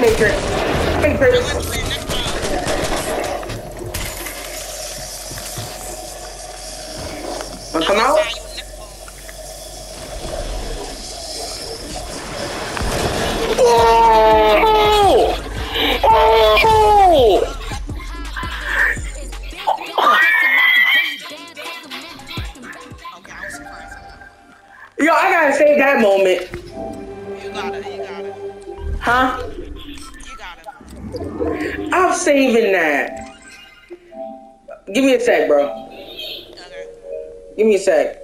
Matrix. Matrix. Wanna come out? Oh! Oh! Yo, I gotta save that moment. You gotta, you gotta. Huh? You got it. I'm saving that. Give me a sec, bro. Give me a sec.